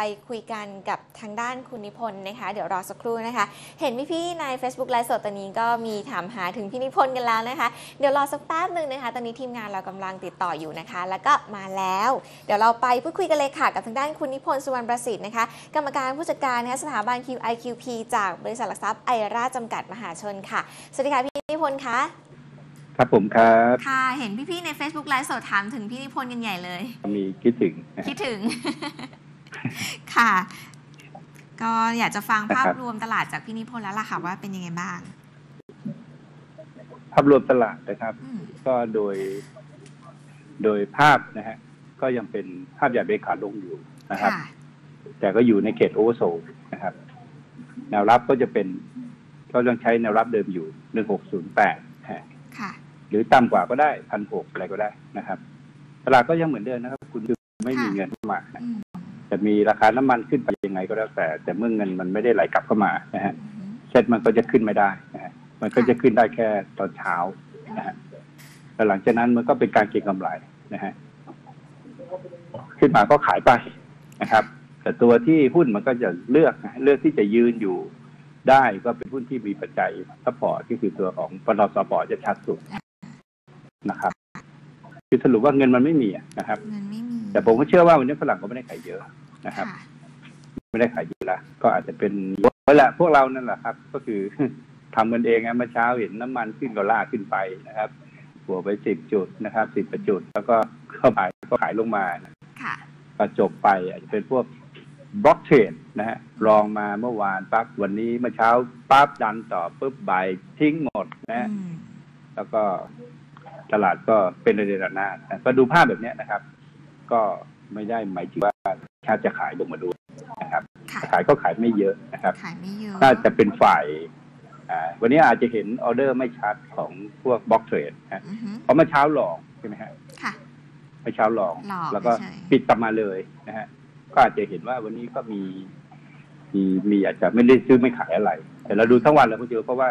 ไปคุยกันกับทางด้านคุณนิพนธ์นะคะ เดี๋ยวรอสักครู่นะคะ เห็นพี่ๆใน Facebook ไลฟ์สดตอนนี้ก็มีถามหาถึงพี่นิพนธ์กันแล้วนะคะ เดี๋ยวรอสักแป๊บหนึ่งนะคะ ตอนนี้ทีมงานเรากำลังติดต่ออยู่นะคะ แล้วก็มาแล้ว เดี๋ยวเราไปพูดคุยกันเลยค่ะ กับทางด้านคุณนิพนธ์สุวรรณประสิทธิ์นะคะ กรรมการผู้จัดการนะคะสถาบัน QIQP จากบริษัทหลักทรัพย์ไอราจำกัดมหาชนค่ะ สวัสดีค่ะพี่นิพนธ์คะครับผมครับค่ะเห็นพี่ๆใน Facebook ไลฟ์สดถามถึงพี่นิพนธ์กันใหญ่เลย มีคิดถึงนะคิฮะดถึง ค่ะ ก็อยากจะฟังภาพนะครับรวมตลาดจากพี่นิพนธ์แล้วล่ะค่ะว่าเป็นยังไงบ้าง ภาพรวมตลาดนะครับอืมก็โดย โดยภาพนะฮะก็ยังเป็นภาพใหญ่เบรกขาลงอยู่นะครับค่ะแต่ก็อยู่ในเขตโอเวอร์โซลนะครับ แนวรับก็จะเป็นก็ยังใช้แนวรับเดิมอยู่หนึ่งหกศูนย์แปดค่ะหรือต่ำกว่าก็ได้พันหกอะไรก็ได้นะครับ ตลาดก็ยังเหมือนเดิมนะครับ คุณคือไม่มีค่ะเงินเข้ามาอืม จะมีราคาน้ำมันขึ้นไปยังไงก็แล้วแต่ แต่เมื่อเงินมันไม่ได้ไหลกลับเข้ามานะฮะอืมเซ็ตมันก็จะขึ้นไม่ได้นะฮะมันก็จะขึ้นได้แค่ตอนเช้านะฮะแล้วหลังจากนั้นมันก็เป็นการเก็งกำไรนะฮะขึ้นมาก็ขายไปนะครับ แต่ตัวที่หุ้นมันก็จะเลือกนะเลือกที่จะยืนอยู่ได้ก็เป็นหุ้นที่มีปัจจัย support ที่คือตัวของปตสปอร์ตจะชัดสุดนะครับ คือสรุปว่าเงินมันไม่มีอะนะครับเงินไม่มีแต่ผมก็เชื่อว่าวันนี้ฝรั่งก็ไม่ได้ขายเยอะ นะครับค่ะไม่ได้ขายเยอะละก็อาจจะเป็นนั่นแหละพวกเรานั่นแหละครับ ก็คือทำกันเองนะเมื่อเช้าเห็นน้ำมันขึ้นก็ลากขึ้นไปนะครับบวกไปสิบจุดนะครับสิบจุด แล้วก็เข้าไปก็ขายลงมาค่ะก็จบไป อาจจะเป็นพวกบล็อกเทรดนะฮะรองมาเมื่อวานปั๊บวันนี้เมื่อเช้าปั๊บดันต่อปุ๊บบ่ายทิ้งหมดนะฮะอืมแล้วก็ตลาดก็เป็นในระนาดนะก็ดูภาพแบบเนี้ยนะครับ ก็ไม่ได้หมายถึงว่า ถ้าจะขายลงมาดูนะครับค่ะขายก็ขายไม่เยอะนะครับขายไม่เยอะน่าจะเป็นฝ่ายอ่าวันนี้อาจจะเห็นออเดอร์ไม่ชัดของพวกบล็อกเทรดนะอือหือเพราะเมื่อเช้าหลอกใช่ไหมฮะค่ะเมื่อเช้าหลอกหลอกแล้วก็เฉยๆปิดกลับมาเลยนะฮะก็อาจจะเห็นว่าวันนี้ก็มี มีมีอาจจะไม่ได้ซื้อไม่ขายอะไร แต่เราดูทั้งวันแล้วคุณเจอเพราะว่า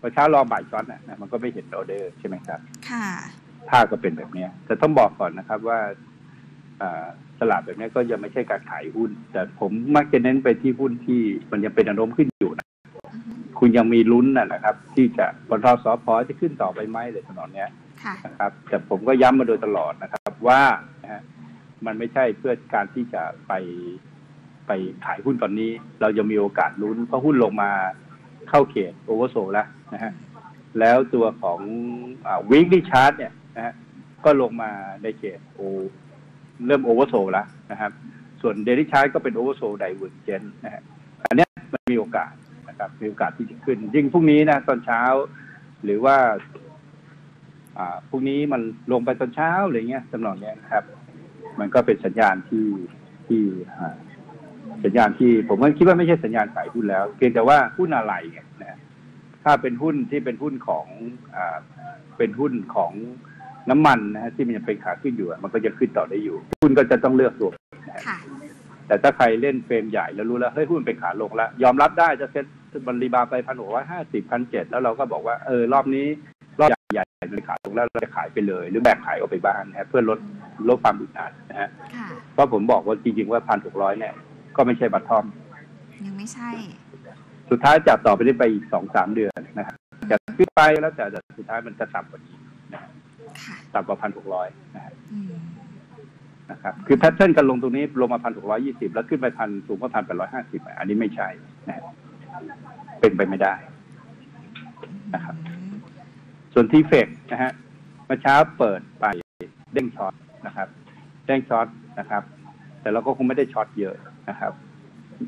เมื่อเช้ารอบ่ายช้อนน่ะนะมันก็ไม่เห็นออเดอร์ใช่ไหมครับ ค่ะภาพก็เป็นแบบเนี้ยแต่ต้องบอกก่อนนะครับว่าอ่า ตลาดแบบเนี้ยก็ยังไม่ใช่การขายหุ้น แต่ผมมักจะเน้นไปที่หุ้นที่มันยังเป็นอนุมขึ้นอยู่นะอือหือคุณยังมีลุ้นนะนะครับ ที่จะบนทสพจะขึ้นต่อไปไหมเลยถนนเนี้ยค่ะนะครับ แต่ผมก็ย้ำมาโดยตลอดนะครับว่านะฮะมันไม่ใช่เพื่อการที่จะไปไปขายหุ้นตอนนี้ เรายังมีโอกาสลุ้นเพราะหุ้นลงมาเข้าเขต oversold แล้วนะฮะแล้วตัวของวิก l y ชาร์ตเนี่ยนะฮะก็ลงมาในเขตโอ เริ่ม oversold แล้วนะครับ ส่วน daily chart ก็เป็น oversold divergence นะฮะอันนี้มันมีโอกาสนะครับมีโอกาสที่จะขึ้น ยิ่งพรุ่งนี้นะตอนเช้า หรือว่า อ่าพรุ่งนี้มันลงไปตอนเช้าอะไรเงี้ยสำนองเนี้ยนะครับ มันก็เป็นสัญญาณที่ที่อ่าสัญญาณที่ผมก็คิดว่าไม่ใช่สัญญาณขายหุ้นแล้ว เพียงแต่ว่าหุ้นอะไรเนี่ยนะถ้าเป็นหุ้นที่เป็นหุ้นของอ่าเป็นหุ้นของ น้ำมันนะฮะที่มันยังเป็นขาขึ้นอยู่อะมันก็จะขึ้นต่อได้อยู่หุ้นก็จะต้องเลือกตัวนะฮะค่ะแต่ถ้าใครเล่นเฟรมใหญ่แล้วรู้แล้วเฮ้ยหุ้นเป็นขาลงแล้ว ยอมรับได้จะเซ็ตมัน rebound ไปพันหกร้อยห้าสิบพันเจ็ดแล้วเราก็บอกว่าเออรอบนี้รอบใหญ่ๆมันขาลงแล้วเราจะขายไปเลย หรือแบกขายออกไปบ้างนะฮะเพื่อลดลดความอึดอัดนะฮะค่ะเพราะผมบอกว่าจริงๆว่าพันหกร้อยเนี่ยก็ไม่ใช่ bottom ยังไม่ใช่ สุดท้ายจับต่อไปได้ไปอีกสองสามเดือนนะครับจะขึ้นไปแล้วแต่แต่สุดท้ายมันจะต่ำกว่านี้นะฮะค่ะ ต่ำกว่าพันหกร้อยนะฮะอืมนะครับ คือ pattern การลงตรงนี้ลงมาพันหกร้อยยี่สิบแล้วขึ้นไปพันสูงกว่าพันแปดร้อยห้าสิบอันนี้ไม่ใช่นะฮะเป็นไปไม่ได้นะครับอืมส่วน TFEX นะฮะเมื่อเช้าเปิดไปเด้ง short นะครับเด้ง short นะครับ แต่เราก็คงไม่ได้ short เยอะนะครับ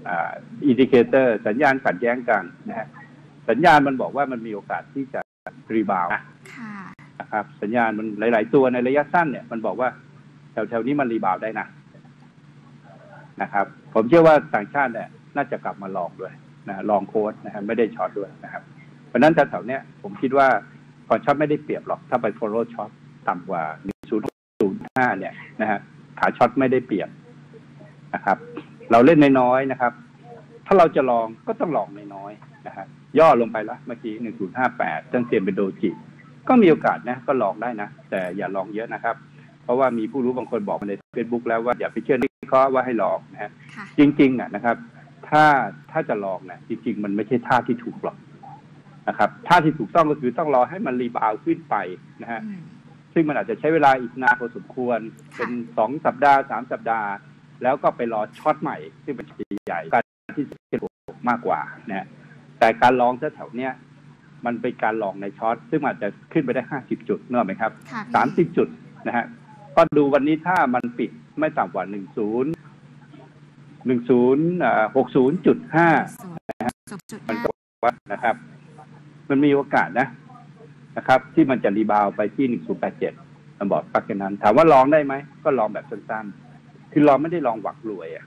อ่า indicator สัญญาณขัดแย้งกันนะฮะสัญญาณมันบอกว่ามันมีโอกาสที่จะ rebound ค่ะ นะครับ สัญญาณมันหลาย ๆ ตัวในระยะสั้นเนี่ย มันบอกว่าแถวๆนี้มัน rebound ได้นะนะครับ ผมเชื่อว่าต่างชาติเนี่ยน่าจะกลับมาลองด้วยนะลองโค้ดนะฮะไม่ได้ช็อตด้วยนะครับ เพราะนั้นแถวๆเนี้ยผมคิดว่าก่อนช็อตไม่ได้เปรียบหรอกถ้าไป follow ช็อตต่ำกว่า1.05 เนี่ยนะฮะขาช็อตไม่ได้เปรียบนะครับ เราเล่นน้อยๆนะครับ ถ้าเราจะลองก็ต้องลองน้อยๆนะฮะย่อลงไปละเมื่อกี้ 1.58ตั้งเตรียมเป็นโดจิ ก็มีโอกาสนะก็ลองได้นะ แต่อย่าลองเยอะนะครับ เพราะว่ามีผู้รู้บางคนบอกมาใน Facebook แล้วว่าอย่าไปเชื่อวิเคราะห์ว่าให้ long นะฮะค่ะจริงๆอะนะครับ ถ้าถ้าจะ long นะจริง ๆ มันไม่ใช่ท่าที่ถูกหรอกนะครับท่าที่ถูกต้องก็คือต้องรอให้มัน rebound ขึ้นไปนะฮะอืมซึ่งมันอาจจะใช้เวลาอีกนานพอสมควรค่ะเป็นสองสัปดาห์สามสัปดาห์ แล้วก็ไปรอ short ใหม่ ซึ่งเป็นใหญ่การที่จะมากกว่านะฮะแต่การ long แถวๆเนี้ย มันเป็นการ long ใน short ซึ่งอาจจะขึ้นไปได้ห้าสิบจุดเนกอะไหมครับค่ะพี่สามสิบจุดนะฮะก็ดูวันนี้ถ้ามันปิดไม่ต่ำกว่าหนึ่งศูนย์หนึ่งศูนย์หกศูนย์จุดห้าศูนย์จุดมันห้า ก็ว่านะครับ มันมีโอกาสนะนะครับ ที่มันจะ rebound ไปที่หนึ่งศูนย์แปดเจ็ดมันบอกปักกันนั้น ถามว่า long ได้ไหม ก็ long แบบสั้นๆ คือ long ไม่ได้ long หวังรวยอะ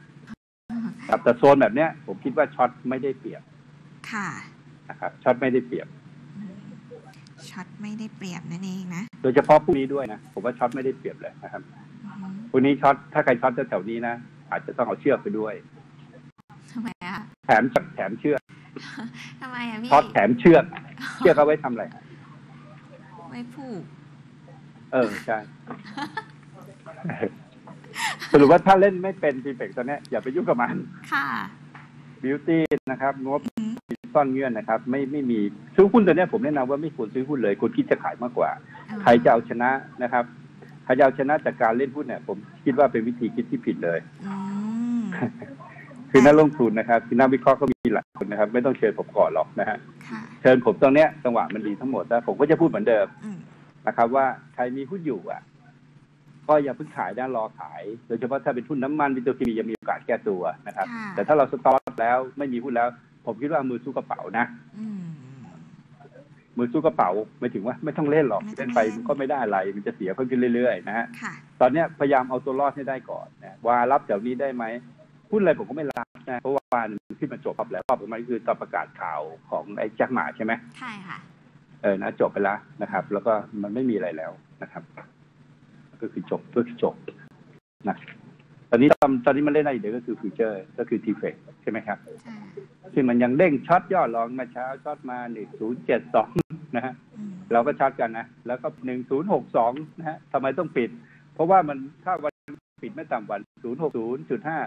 ครับแต่โซนแบบเนี้ย ผมคิดว่า short ไม่ได้เปรียบค่ะ นะครับ short ไม่ได้เปรียบอืม short ไม่ได้เปรียบนั่นเองนะ โดยเฉพาะพวกนี้ด้วยนะ ผมว่า short ไม่ได้เปรียบเลยนะครับอืมพวกนี้ short ถ้าใคร short แถวๆนี้นะอาจจะต้องเอาเชือกไปด้วยทำไมอะแถมแถมเชือกทำไมอะพี่ shortแถมเชือก เชือกเอาไว้ทำอะไรไม่ผูก เออใช่สรุปว่าถ้าเล่นไม่เป็น TFEX ตอนเนี้ยอย่าไปยุ่งกับมัน ค่ะ บิวตี้นะครับ งบอืม ซ่อนเงื่อนนะครับ ไม่ไม่มีซื้อหุ้นตัวเนี้ยผมแนะนำว่าไม่ควรซื้อหุ้นเลยควรคิดจะขายมากกว่า ใครจะเอาชนะนะครับใครจะเอาชนะจากการเล่นหุ้นเนี่ย ผมคิดว่าเป็นวิธีคิดที่ผิดเลยอืมคือนักลงทุนนะครับคือนักวิเคราะห์ก็มีหลายคนนะครับ ไม่ต้องเชิญผมก่อนหรอกนะฮะค่ะเชิญผมตรงเนี้ยจังหวะมันดีทั้งหมดแล้วผมก็จะพูดเหมือนเดิมอืมนะครับ ว่าใครมีหุ้นอยู่อะ ก็อย่าเพิ่งขายนะรอขายโดยเฉพาะถ้าเป็นหุ้นน้ำมันวิตามินยังมีโอกาสแก้ตัวนะครับค่ะแต่ถ้าเราสต็อกแล้วไม่มีหุ้นแล้ว ผมคิดว่ามือสู้กระเป๋านะอืมมือสู้กระเป๋าไม่ถึงว่าไม่ต้องเล่นหรอกไม่ต้เล่องนไปเล่นมันก็ไม่ได้อะไร มันจะเสียเพิ่มขึ้นเรื่อยๆนะฮะค่ะตอนเนี้ยพยายามเอาตัวรอดให้ได้ก่อนนะว่ารับแถวนี้ได้ไหมหุ้นอะไรผมก็ไม่รับนะเพราะว่ามันขึ้นมาจบครับแล้วรอบประมาณคือตอนประกาศข่าวของไอ้แจ็คหมาใช่ไหมใช่ค่ะเออนะจบไปแล้วนะครับ แล้วก็มันไม่มีอะไรแล้วนะครับ ก็คือจบก็คือจบนะต อนนี้ตอนตอนนี้มันเล่นได้อีกเดียวก็คือ future ก็คือ TFEX ใช่ไหมครับใช่ซึ่งมันยังเด้ง short ย่อ long เมื่อเช้า short มาหนึ่งศูนย์เจ็ดสองนะฮะอืมเราก็ short กันนะ แล้วก็หนึ่งศูนย์หกสองนะฮะทำไมต้องปิด เพราะว่ามันถ้าวันปิดไม่ต่ำกว่าศูนย์หกศูนย์จุดห้า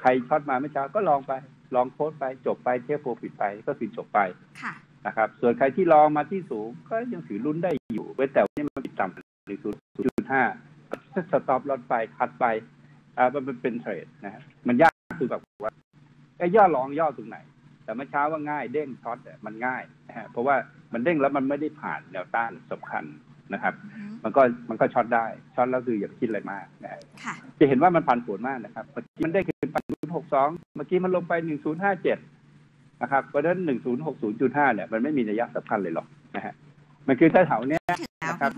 ใคร short มาเมื่อเช้าก็ลองไป ลองโพสต์ไปจบไป take profit ไปก็คือจบไปค่ะนะครับ ส่วนใครที่ long มาที่สูงก็ยังถือลุ้นได้อยู่เว้นแต่ว่านี่มันปิดต่ำหนึ่งศูนย์จุดห้า stop loss ไป cut ไป อ่ามันเป็นเป็นเทรดนะฮะมันยากคือแบบว่าไอ้ย่อ long ย่อตรงไหน แต่เมื่อเช้าว่าง่ายเด้ง short เนี่ยมันง่ายนะฮะเพราะว่ามันเด้งแล้วมันไม่ได้ผ่านแนวต้านสำคัญนะครับอืมมันก็มันก็ short ได้ short แล้วคืออย่าไปคิดอะไรมากนะฮะค่ะจะเห็นว่ามันผันผวนมากนะครับเมื่อกี้มันได้ขึ้นไป062เมื่อกี้มันลงไป1057นะครับเพราะฉะนั้น1060.5เนี่ยมันไม่มีนัยยะสำคัญเลยหรอกนะฮะมันคือแถวๆเนี้ยถึงแล้วนะครับ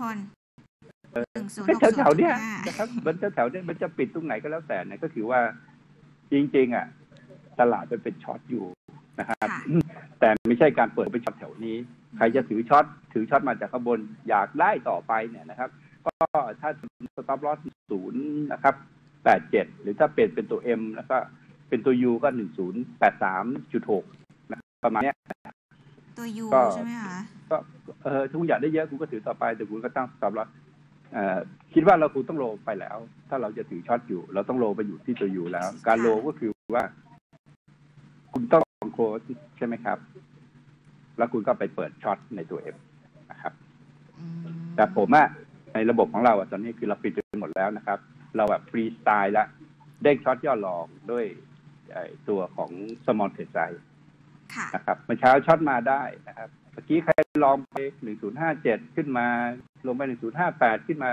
แถวแถวๆเนี้ยห้านะครับมันแถวๆเนี้ยมันจะปิดตรงไหนก็แล้วแต่เนี่ยก็คือว่าจริง ๆ อะ ตลาดมันเป็น short อยู่นะครับค่ะแต่ไม่ใช่การเปิดเป็น short แถวนี้ ใครจะถือ short ถือ short มาจากข้างบนอยากได้ต่อไปเนี่ยนะครับ ก็ถ้า stop loss ศูนย์นะครับแปดเจ็ดหรือถ้าเป็นเป็นตัว M แล้วก็เป็นตัว U ก็หนึ่งศูนย์แปดสามจุดหกประมาณเนี้ยตัว U ก็ใช่ไหมคะก็เออถ้าคุณอยากได้เยอะคุณก็ถือต่อไปแต่คุณก็ตั้ง stop loss เอ่อ คิดว่าเราคงต้อง roll ไปแล้ว ถ้าเราจะถือ short อยู่ เราต้อง roll ไปอยู่ที่ตัว U แล้ว การ roll ก็คือว่า คุณต้อง close ใช่ไหมครับ แล้วคุณก็ไปเปิด short ในตัว M นะครับอืมแต่ผมอะในระบบของเราอะตอนนี้คือเราปิดไปหมดแล้วนะครับ เราแบบฟรีสไตล์ละเด้งช็อตย่อลองด้วยไอ้ตัวของสมอลเทใจค่ะนะครับเมื่อเช้าช็อตมาได้นะครับ เมื่อกี้ใครลองไปหนึ่งศูนย์ห้าเจ็ดขึ้นมา ลงไปหนึ่งศูนย์ห้าแปดขึ้นมา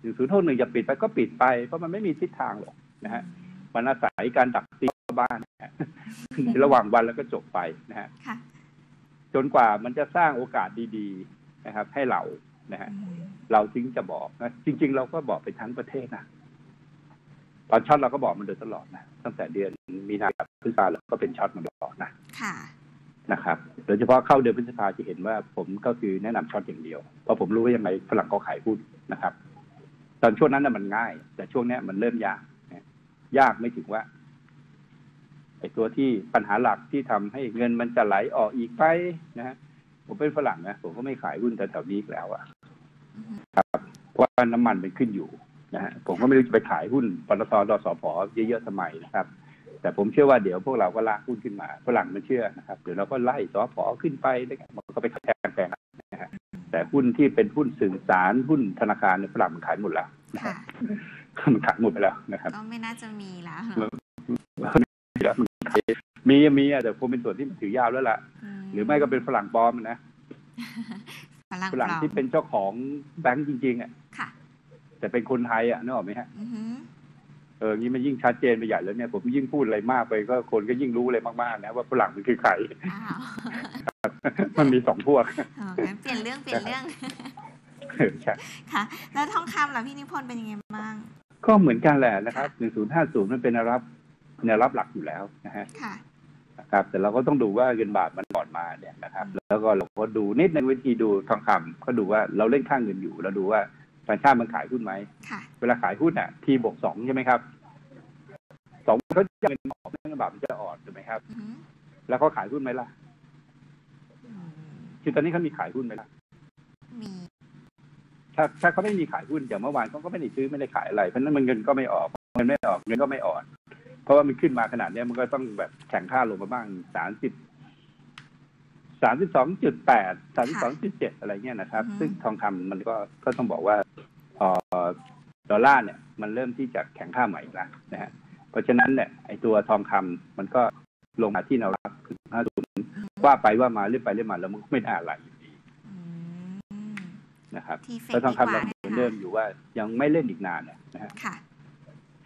หนึ่งศูนย์หกหนึ่งจะปิดไปก็ปิดไป เพราะมันไม่มีทิศทางหรอกนะฮะมันอาศัยการดักตีบ้านนะฮะในระหว่างวันแล้วก็จบไปนะฮะค่ะจนกว่ามันจะสร้างโอกาสดีๆนะครับ ให้เรานะฮะอืมเราถึงจะบอกนะจริง ๆ เราก็บอกไปทั้งประเทศนะตอนช็อตเราก็บอกมันโดยตลอดนะตั้งแต่เดือนมีนาพฤษภาเราก็เป็นช็อตมาตลอดนะค่ะ นะครับ โดยเฉพาะเข้าเดือนพฤษภาจะเห็นว่าผมก็คือแนะนำช็อตอย่างเดียว เพราะผมรู้ว่ายังไงฝรั่งก็ขายหุ้นนะครับ ตอนช่วงนั้นน่ะมันง่าย แต่ช่วงนี้มันเริ่มยาก ยากไม่ถึงว่าไอ้ตัวที่ปัญหาหลักที่ทำให้เงินมันจะไหลออกอีกไปนะฮะผมเป็นฝรั่งนะผมก็ไม่ขายหุ้นแถวๆนี้แล้วอะอืมเพราะว่าน้ำมันมันขึ้นอยู่นะฮะผมก็ไม่รู้จะไปขายหุ้นปตทดสพเยอะๆทำไมนะครับ แต่ผมเชื่อว่าเดี๋ยวพวกเราก็ลากหุ้นขึ้นมาฝรั่งมันเชื่อนะครับเดี๋ยวเราก็ไล่สพขึ้นไปนะครับมันก็ไปแข่งแข่งนะฮะแต่หุ้นที่เป็นหุ้นสื่อสารหุ้นธนาคารฝรั่งมันขายหมดแล้วค่ะมันขายหมดไปแล้วนะครับก็ไม่น่าจะมีแล้วมีมีอะแต่คงเป็นส่วนที่ถือยาวแล้วล่ะ หรือไม่ก็เป็นฝรั่งปลอมนะฝรั่งที่เป็นเจ้าของแบงก์จริง ๆ อะแต่เป็นคนไทยอะนึกออกไหมฮะ เอองี้มันยิ่งชัดเจนไปใหญ่แล้วเนี่ยผมยิ่งพูดอะไรมากไปก็คนก็ยิ่งรู้อะไรมากๆนะว่าฝรั่งมันคือใครอ้าวมันมีสองพวกอ๋องั้นเปลี่ยนเรื่องเปลี่ยนเรื่องเออใช่ค่ะ แล้วทองคำล่ะพี่นิพนธ์เป็นยังไงบ้าง ก็เหมือนกันแหละนะครับหนึ่งศูนย์ห้าศูนย์มันเป็นแนวรับแนวรับหลักอยู่แล้วนะฮะค่ะนะครับ แต่เราก็ต้องดูว่าเงินบาทมันก่อนมาเนี่ยนะครับ แล้วก็เราก็ดูนิดในวิธีดูทองคำก็ดูว่าเราเล่นข้างเงินอยู่เราดูว่า ต่างชาติมันขายหุ้นไหมค่ะเวลาขายหุ้นอะ ทีบวกสองใช่ไหมครับ สองเขาจะเงินออกเงินบาทมันจะอ่อนถูกไหมครับอือหือแล้วเขาขายหุ้นไหมล่ะอืมคือตอนนี้เขามีขายหุ้นไหมล่ะ มี ถ้าถ้าเขาไม่มีขายหุ้นอย่างเมื่อวานเขาก็ไม่ได้ซื้อไม่ได้ขายอะไร เพราะฉะนั้นมันเงินก็ไม่ออก เงินไม่ออกเงินก็ไม่อ่อน เพราะว่ามันขึ้นมาขนาดเนี้ยมันก็ต้องแบบแข่งค่าลงมาบ้างสามสิบ สามสิบสองจุดแปดสามสิบสองจุดเจ็ดอะไรเงี้ยนะครับ ซึ่งทองคำมันก็ก็ต้องบอกว่าเอ่อดอลลาร์เนี่ยมันเริ่มที่จะแข่งค่าใหม่แล้วนะฮะเพราะฉะนั้นเนี่ยไอตัวทองคำมันก็ลงมาที่แนวรับคือห้าศูนย์ว่าไปว่ามาเรื่อยไปเรื่อยมาแล้วมันก็ไม่ได้อะไรอยู่ดีอืมนะครับที่เฟแล้วดทองดีกว่าคำเรานะเหมือนเดิคะมอยู่ว่ายังไม่เล่นอีกนานเนี่ยนะฮะค่ะ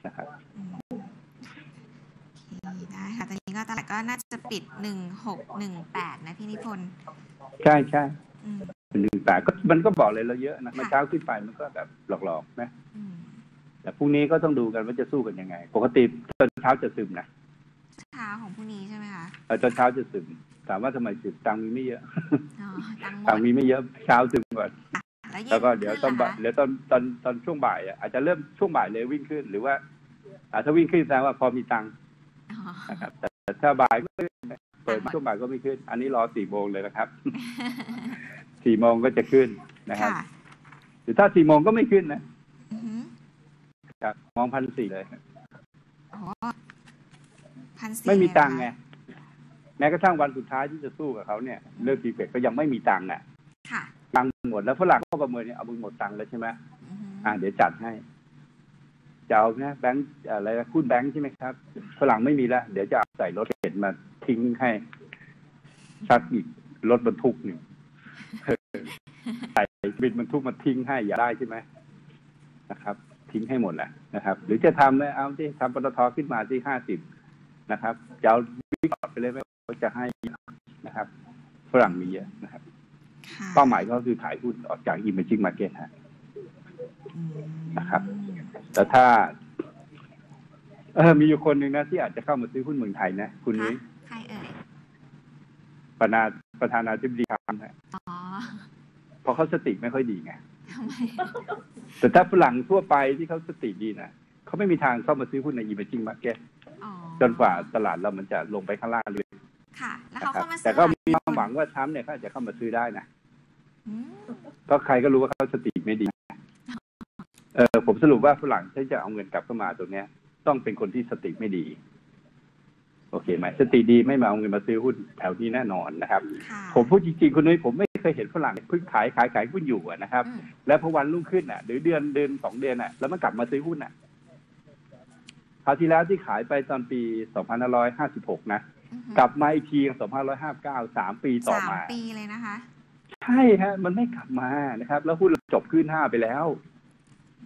นะครับ อืมโอเคได้ค่ะ ตอนนี้ ก็ตลาดก็น่าจะปิดหนึ่งหกหนึ่งแปดนะพี่นิพนธ์ใช่ใช่อืมหนึ่งแต่ก็มันก็บอกเลยเราเยอะนะค่ะเมื่อเช้าขึ้นไปมันก็แบบหลอกๆนะอืมแต่พรุ่งนี้ก็ต้องดูกันว่าจะสู้กันยังไง ปกติตอนเช้าจะซึมนะเช้าของพรุ่งนี้ใช่ไหมคะเออตอนเช้าจะซึมถามว่าทำไมซึมตังค์มีไม่เยอะอ๋อตังค์หมตังดค์มีไม่เยอะเช้าซึมก่อน แล้วเย็นแล้วก็เดี๋ยวตอนขึ้บ่ายหรคะเดี๋ยวตอนตอนตอนช่วงบ่ายอะอาจจะเริ่มช่วงบ่ายเลยวิ่งขึ้น หรือว่าอ่าถ้าวิ่งขึ้นแสดงว่าพอมีตังค์อ๋อนะครับ แต่แต่ ถ้าบ่ายก็ไม่ขึ้นนะเปิดมาช่วงบ่ายก็ไม่ขึ้น อันนี้รอสี่โมงเลยนะครับสี่โมงก็จะขึ้นนะครับค่ะหรือถ้าสี่โมงก็ไม่ขึ้นนะอือหือครับมองพันสี่เลยอ๋อพันสี่ไม่มีตังค์เลยไงเหรอแม้กระทั่งวันสุดท้ายที่จะสู้กับเขาเนี่ยเลิกดีเฟกก็ยังไม่มีตังค์อะค่ะตังค์หมดแล้วฝรั่งก็ประเมินเนี่ยเอามึงหมดตังค์แล้วใช่ไหมอือหืออ่าเดี๋ยวจัดให้ จะเอานะแบงค์อะไรนะหุ้นแบงค์ใช่ไหมครับฝรั่งไม่มีแล้วเดี๋ยวจะเอาใส่รถเข็นมาทิ้งให้ชักอีกรถบรรทุกหนึ่งใส่บินบรรทุกมาทิ้งให้อย่าได้ใช่ไหมนะครับ ทิ้งให้หมดแหละนะครับ หรือจะทำเลยเอาที่ทำปตทขึ้นมาที่ห้าสิบนะครับจะเอาวิ่งต่อไปเลยไหมว่าจะให้นะครับฝรั่งมีเยอะนะครับค่ะเป้าหมายก็คือขายหุ้นออกจาก emerging market ฮะอืมนะครับ แต่ถ้า เออมีอยู่คนหนึ่งนะที่อาจจะเข้ามาซื้อหุ้นเมืองไทยนะคุณนี้ใครเอ่ยประธานาประธานาธิบดีทรัมป์นะอ๋อเพราะเขาสติไม่ค่อยดีไงทำไมแต่ถ้าฝรั่งทั่วไปที่เขาสติดีนะเขาไม่มีทางเข้ามาซื้อหุ้นใน emerging market อ๋อจนกว่าตลาดเรามันจะลงไปข้างล่างเลยค่ะ แล้วนะเขาครับเข้ามาซื้อแต่ก็มีหลยความหวังว่าทรัมป์เนี่ยเขาอาจจะเข้ามาซื้อได้นะอืมเพราะใครก็รู้ว่าเขาสติไม่ดี เออผมสรุปว่าฝรั่งที่จะเอาเงินกลับเข้ามาตรงเนี้ย ต้องเป็นคนที่สติไม่ดี โอเคไหมสติดีไม่มาเอาเงินมาซื้อหุ้นแถวนี้แน่นอนนะครับค่ะผมพูดจริงๆคุณนุ้ยผมไม่เคยเห็นฝรั่งเพิ่งขายขายขายหุ้นอยู่อะนะครับอืมแล้วพอวันรุ่งขึ้นอะ หรือเดือนเดือนสองเดือนอะ แล้วมันกลับมาซื้อหุ้นอะคราวที่แล้วที่ขายไปตอนปี 2556 นะอือหือกลับมาอีกที 2559 สามปีต่อสามมาปีเลยนะคะ ใช่ฮะ มันไม่กลับมานะครับ แล้วหุ้นเราจบขึ้นห้าไปแล้ว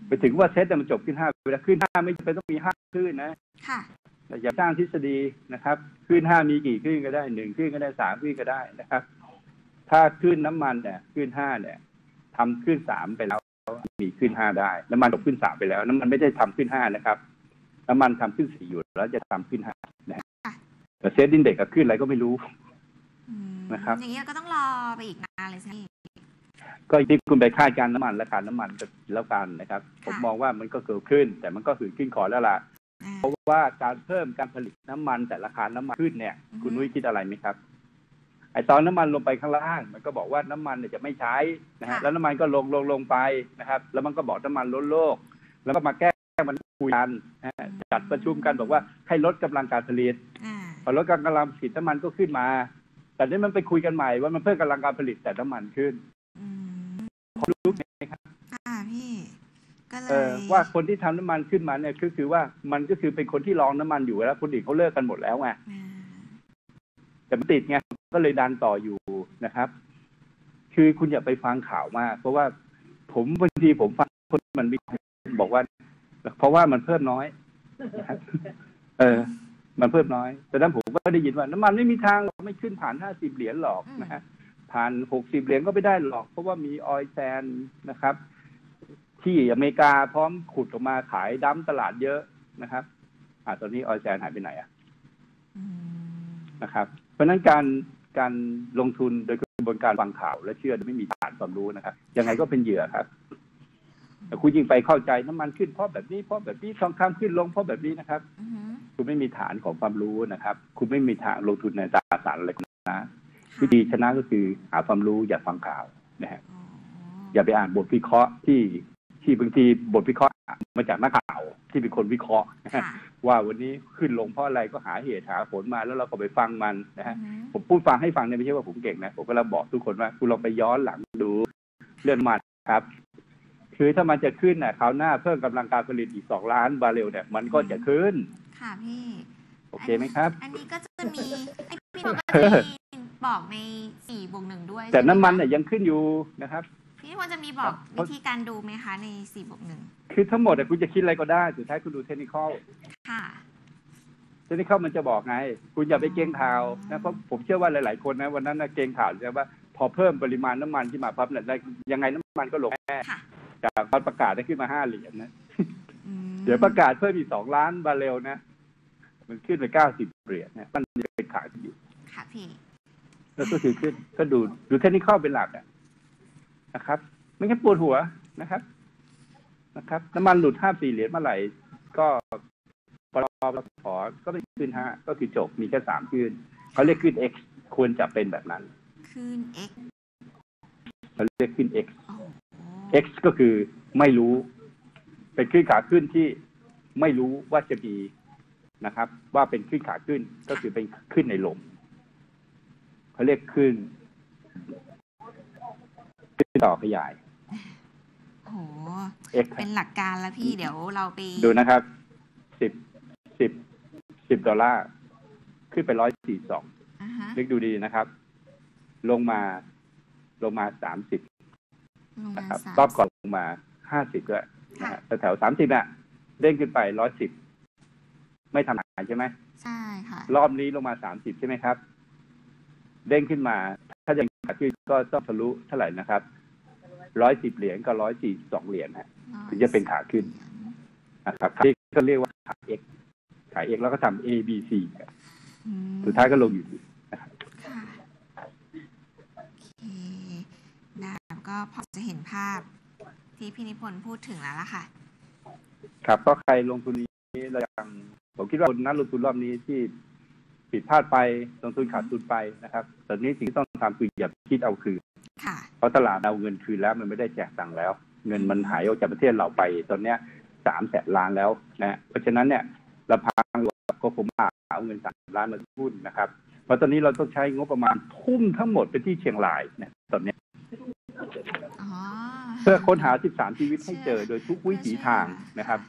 ไปถึงว่าเซ็ตเนี่ยมันจบขึ้นห้าไปแล้วขึ้นห้าไม่จำเป็นต้องมีห้าขึ้นนะค่ะแต่อย่าสร้างทฤษฎีนะครับ ขึ้นห้ามีกี่ขึ้นก็ได้หนึ่งขึ้นก็ได้สามขึ้นก็ได้นะครับ ถ้าขึ้นน้ำมันเนี่ยขึ้นห้าเนี่ยทำขึ้นสามไปแล้วมีขึ้นห้าได้ น้ำมันจบขึ้นสามไปแล้ว น้ำมันไม่ได้ทำขึ้นห้านะครับ น้ำมันทำขึ้นสี่อยู่แล้วจะทำขึ้นห้านะฮะค่ะแต่เซ็ตดินเด็กก็ขึ้นอะไรก็ไม่รู้อืมนะครับอย่างเงี้ยก็ต้องรอไปอีกนานเลยสิ ก็ที่คุณไปคาดการณ์น้ำมันราคาน้ำมันก็แล้วกันนะครับ ผมค่ะมองว่ามันก็เกิดขึ้น แต่มันก็คือขึ้นขอแล้วล่ะอ่าเพราะว่าการเพิ่มการผลิตน้ำมันแต่ราคาน้ำมันขึ้นเนี่ยอือฮึคุณนุ้ยคิดอะไรไหมครับไอตอนน้ำมันลงไปข้างล่าง มันก็บอกว่าน้ำมันเนี่ยจะไม่ใช้นะฮะแล้วน้ำมันก็ลงลงลงไปนะครับ แล้วมันก็บอกน้ำมันล้นโลก แล้วก็มาแก้มันคุยกันนะฮะจัดประชุมกันบอกว่าให้ลดกำลังการผลิตอ่าพอลดกำลังผลิตน้ำมันก็ขึ้นมา แต่นี่มันไปคุยกันใหม่ว่ามันเพิ่มกำลังการผลิตแต่น้ำมันขึ้น อืม เขารู้ไหม ครับค่ะพี่ก็เลเอยอว่าคนที่ทำน้ำมันขึ้นมาเนี่ยคือคือว่ามันก็คือเป็นคนที่รองน้ำมันอยู่แล้วคนอื่นเขาเลิกกันหมดแล้วไงอ่าแต่มันติดไงก็เลยดันต่ออยู่นะครับ คือคุณอย่าไปฟังข่าวมาก เพราะว่าผมบางทีผมฟังคนมันมีบอกว่า เพราะว่ามันเพิ่มน้อยนะครับเออ มันเพิ่มน้อย แต่นั้นผมก็ได้ยินว่าน้ำมันไม่มีทางหรอกไม่ขึ้นผ่านห้าสิบเหรียญหรอกนะฮะ ผ่านหกสิบเหรียญก็ไม่ได้หรอก เพราะว่ามีออยแซนนะครับ ที่อเมริกาพร้อมขุดออกมาขายดั้มตลาดเยอะนะครับอ่าตอนนี้ออยแซนหายไปไหนอะอืมนะครับ เพราะฉะนั้นการการลงทุนโดยกระบวนการฟังข่าวและเชื่อโดยไม่มีฐานความรู้นะครับ ยังไงก็เป็นเหยื่อครับแต่คุณยิ่งไปเข้าใจน้ำมันขึ้นเพราะแบบนี้เพราะแบบนี้ทองคำขึ้นลงเพราะแบบนี้นะครับอือหือคุณไม่มีฐานของความรู้นะครับ คุณไม่มีทางลงทุนในตราสารอะไรนะค่ะ วิธีชนะก็คือหาความรู้อย่าฟังข่าวนะฮะอ๋ออย่าไปอ่านบทวิเคราะห์ที่ที่บางทีบทวิเคราะห์มาจากนักข่าวที่เป็นคนวิเคราะห์นะฮะค่ะว่าวันนี้ขึ้นลงเพราะอะไรก็หาเหตุหาผลมาแล้วเราก็ไปฟังมันนะฮะอือหือผมพูดฟังให้ฟังเนี่ยไม่ใช่ว่าผมเก่งนะผมก็เราบอกทุกคนว่าคุณลองไปย้อนหลังดูเรื่องมันครับคือถ้ามันจะขึ้นน่ะคราวหน้าเพิ่มกำลังการผลิตอีกสองล้านบาร์เรลเนี่ยมันก็จะขึ้น ค่ะพี่ โอเคไหมครับ อันนี้ก็จะมีไอ้พี่บอกก็จะมี บอกในสี่บวกหนึ่งด้วยแต่ใช่ไหน้ำมันคะเนี่ยยังขึ้นอยู่นะครับพี่ควรจะมีบอกครับวิธีการดูไหมคะในสี่บวกหนึ่งคือทั้งหมดอะคุณจะคิดอะไรก็ได้ สุดท้ายคุณดูเทคนิคอลค่ะเทคนิคอลมันจะบอกไง คุณอย่าไปเกรงข่าวนะเพราะผมเชื่อว่าหลาย ๆ คนนะวันนั้นนะเกรงข่าวใช่ว่า พอเพิ่มปริมาณน้ำมันที่มาปั๊บเนี่ยยังไงน้ำมันก็ลงแน่ค่ะจากตอนประกาศได้ขึ้นมาห้าเหรียญนะอืมเดี๋ยวประกาศเพิ่มอีกสองล้านบาร์เรลนะ มันขึ้นไปเก้าสิบเหรียญนะมันจะเป็นขาขึ้นอยู่ค่ะพี่ แล้วก็คือขึ้นก็ดูดูเทคนิคเป็นหลักอะนะครับ ไม่งั้นปวดหัวนะครับ นะครับ น้ำมันหลุดห้าสี่เหรียญเมื่อไหร่ ก็ปรปขอก็ไม่ขึ้นห้าก็คือจบมีแค่สามขึ้นเขาเรียกขึ้น X ควรจะเป็นแบบนั้นคืน x เขาเรียกขึ้น X โอ้โห X ก็คือไม่รู้ เป็นขึ้นขาขึ้นที่ไม่รู้ว่าจะมีนะครับ ว่าเป็นขึ้นขาขึ้นก็คือเป็นขึ้นในลม เขาเรียกขึ้นขึ้นต่อขยายโอ้โห X เป็นหลักการแล้วพี่เดี๋ยวเราไป ดูนะครับสิบสิบสิบดอลลาร์ขึ้นไปร้อยสี่สองอ่าฮะนึกดูดีนะครับ ลงมาลงมาสามสิบลงนะมาครับสามรอบก่อนลงมาห้าสิบด้วยนะค่ะฮะแถวสามสิบน่ะเด้งขึ้นไปร้อยสิบไม่ทำหายใช่ไหมใช่ค่ะ รอบนี้ลงมาสามสิบใช่ไหมครับ เด้งขึ้นมา ถ้ายังขาขึ้นก็ต้องทะลุเท่าไหร่นะครับร้อยสิบเหรียญกับร้อยสี่สองเหรียญฮะถึงจะเป็นขาขึ้นนะครับที่ก็เรียกว่าขา X ขา X แล้วก็ทำ A B C อืมสุดท้ายก็ลงอยู่ดีค่ะโอเคได้ก็พอจะเห็นภาพที่พี่นิพนธ์พูดถึงแล้วล่ะค่ะ ครับก็ใครลงทุนนี้เรายังผมคิดว่าคนนั้นลงทุนรอบนี้ที่ ผิดพลาดไปลงทุนขาดทุนไปนะครับตอนนี้สิ่งที่ต้องทำคืออย่าคิดเอาคืนค่ะเพราะตลาดเอาเงินคืนแล้วมันไม่ได้แจกตังค์แล้ว เงินมันหายออกจากประเทศเราไป ตอนเนี้ยสามแสนล้านแล้วนะเพราะฉะนั้นเนี่ยเราพังก็ผมเอาเงินสามล้านมาหุ้นนะครับเพราะตอนนี้เราต้องใช้งบประมาณทุ่มทั้งหมดไปที่เชียงรายเนี่ยตอนเนี้ยอ๋อเพื่อค้นหา 13 ชีวิตให้เจอโดยทุกวิถีทางนะครับ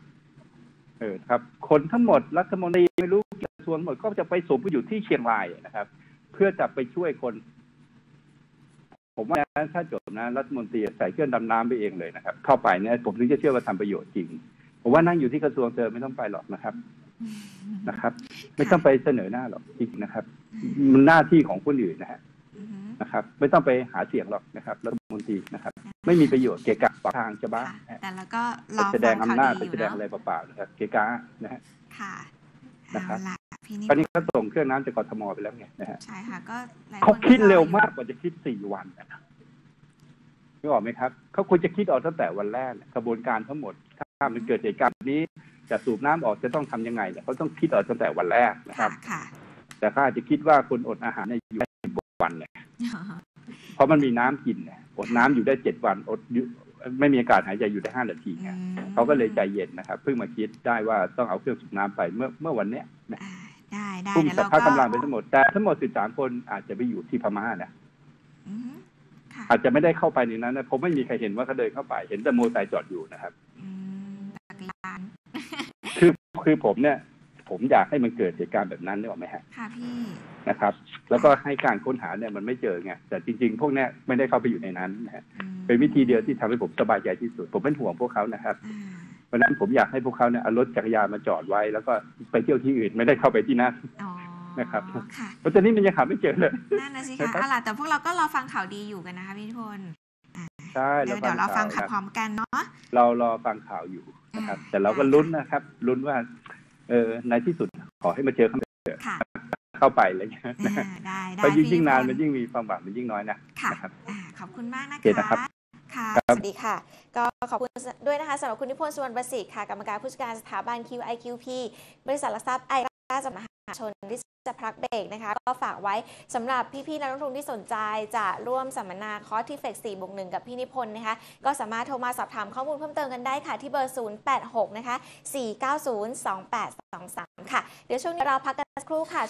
เออครับ คนทั้งหมดรัฐมนตรีไม่รู้ กี่กระทรวงหมดก็จะไปสมไปอยู่ที่เชียงรายนะครับ เพื่อจะไปช่วยคน ผมว่าถ้าจบนะรัฐมนตรีใส่เครื่องดำน้ำไปเองเลยนะครับ เข้าไปเนี่ยผมถึงจะเชื่อว่าทำประโยชน์จริง ผมว่านั่งอยู่ที่กระทรวงเธอไม่ต้องไปหรอกนะครับนะครับ ไม่ต้องไปเสนอหน้าหรอกจริงนะครับมันหน้าที่ของคนอื่นนะฮะอือฮึนะครับ ไม่ต้องไปหาเสียงหรอกนะครับรัฐมนตรีนะครับ ไม่มีประโยชน์เกะกะปากทางชาวบ้านค่ะนะฮะแต่แล้วก็รไปอแสดฟังงอำข่าวนาจดีไปอยู่แสดงเนาะอะไรเปล่าๆนะครับ เกะกะนะฮะค่ะนะครัเอาบละพี่นิ ตอนนี้เขาส่งเครื่องน้ำจากกทมไปแล้วไงนะฮะใช่ค่ะก็หลายเขานคิดเร็วออยู่มากกว่าจะคิดสี่วันนะครับนึกออกไหมครับเขาควรจะคิดออกตั้งแต่วันแรกเนี่ยกระบวนการทั้งหมด ถ้ามันเกิดเหตุการณ์นี้จะสูบน้ำออกจะต้องทำยังไงเนี่ยเขาต้องคิดออกตั้งแต่วันแรกนะคค่ะรับค่ะแต่เขาอาจจะคิดว่าคนอดอาหารเนี่ยอยู่ได้สิบวันเนี่ยเพราะมันมีน้ำกินเนี่ยอดน้ำอยู่ได้เจ็ดวันอดอยู่ไม่มีอากาศหายใจอยู่ได้ห้านาทีไงอืมเขาก็เลยใจเย็นนะครับเพิ่งมาคิดได้ว่าต้องเอาเครื่องสูบน้ำไปเมื่อเมื่อวันเนี้ยนะอ่า ได้ได้คุมเดี๋ยวสัเราพพะก็กำลังไปทั้งหมดแต่ทั้งหมด 13 คนอาจจะไปอยู่ที่พม่านะอืมค่ะอาจจะไม่ได้เข้าไปในนั้นนะผมไม่มีใครเห็นว่าเขาเดินเข้าไป เห็นแต่โมอเตอร์ไซค์จอดอยู่นะครับอืมจักรยานคือคือผมเนี่ย ผมอยากให้มันเกิดเหตุการณ์แบบนั้นได้ไหมฮะค่ะพี่นะครับ แล้วก็ให้การค้นหาเนี่ยมันไม่เจอไงแต่จริง ๆ พวกเนี้ยไม่ได้เข้าไปอยู่ในนั้นนะฮะอืมเป็นวิธีเดียวที่ทำให้ผมสบายใจที่สุด ผมเป็นห่วงพวกเขานะครับอ่าเพ ราะฉะนั้นผมอยากให้พวกเขาเนี่ยเอารถจักรยานมาจอดไว้ แล้วก็ไปเที่ยวที่อื่นไม่ได้เข้าไปที่นั่นอ๋อนะครับค่ะเพราะตอนนี้มันยังหาไม่เจอเลยนั่นนะสิครัคะบเอาล่ะแต่พวกเราก็รอฟังข่าวดีอยู่กันนะคะพี่นิพนธ์ใช่เดี๋ยวเดี๋ยวเราฟังข่าวพร้อมกันเนาะเรารอฟังข่าวอยู่นะครับอ่าแต่เราก็ลุ้นนะครับลุ้นว่า เออในที่สุดขอให้มาเจอเข้าค่ะเข้าไปอะไรอย่างเงี้ยอ่าได้ได้เพราะยิ่งพี่ยิ่งนานพลมันยิ่งมีความหวังมันยิ่งน้อยนะค่ะนะครับอ่าขอบคุณมากนะโอเคนะ ครัคะบค่ะครับสวัสดีค่ะ ก็ขอบคุณด้วยนะคะสำหรับคุณนิพนธ์สุวรรณประสิทธิ์ค่ะ กรรมการผู้จัดการสถาบัน QIQP บริษัทหลักทรัพย์ไอราจำกัดมหาชนที่จะพักเบรกนะคะ ก็ฝากไว้สำหรับพี่ๆนักลงทุนที่สนใจจะร่วมสัมมนาคอร์สที่เฟก4บวก1กับพี่นิพนธ์นะคะ ก็สามารถโทรมาสอบถามข้อมูลเพิ่มเติมกันได้ค่ะที่เบอร์ 086 นะคะ 490 2823 ค่ะ เดี๋ยวช่วงนี้เราพักกันสักครู่ค่ะ